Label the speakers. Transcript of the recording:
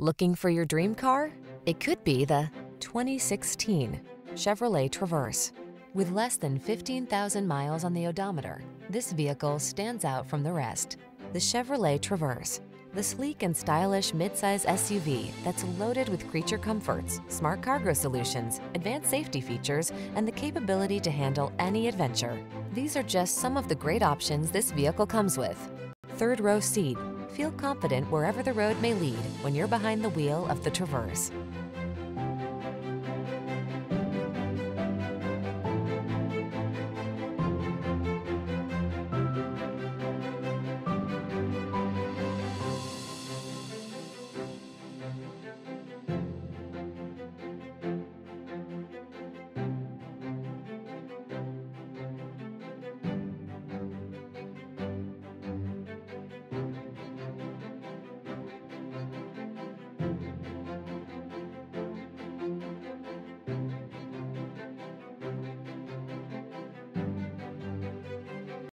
Speaker 1: Looking for your dream car? It could be the 2016 Chevrolet Traverse. With less than 15,000 miles on the odometer, this vehicle stands out from the rest. The Chevrolet Traverse, the sleek and stylish midsize SUV that's loaded with creature comforts, smart cargo solutions, advanced safety features, and the capability to handle any adventure. These are just some of the great options this vehicle comes with. Third row seat. Feel confident wherever the road may lead when you're behind the wheel of the Traverse.